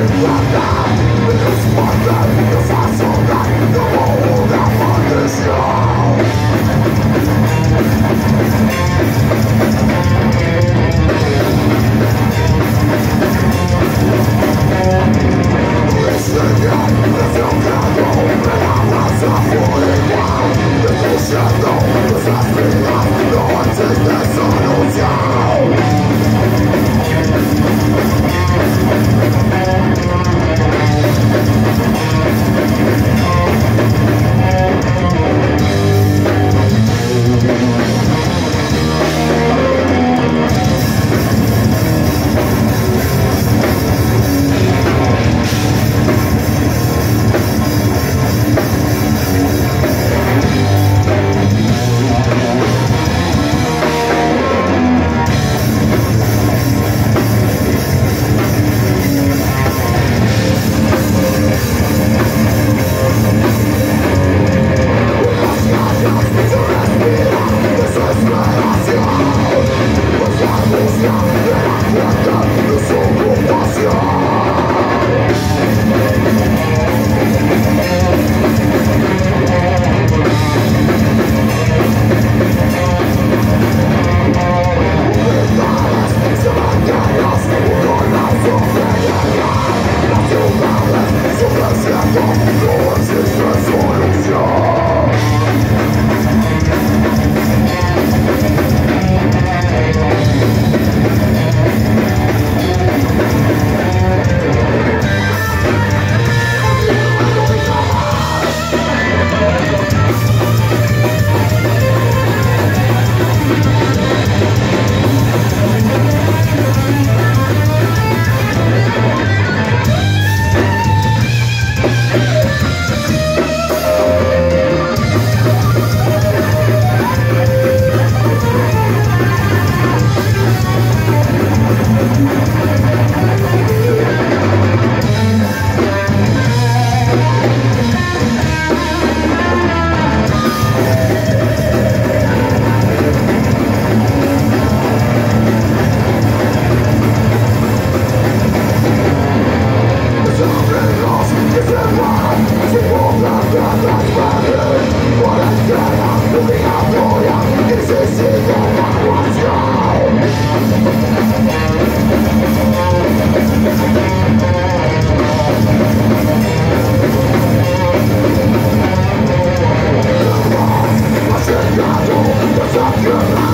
With one spark Stop!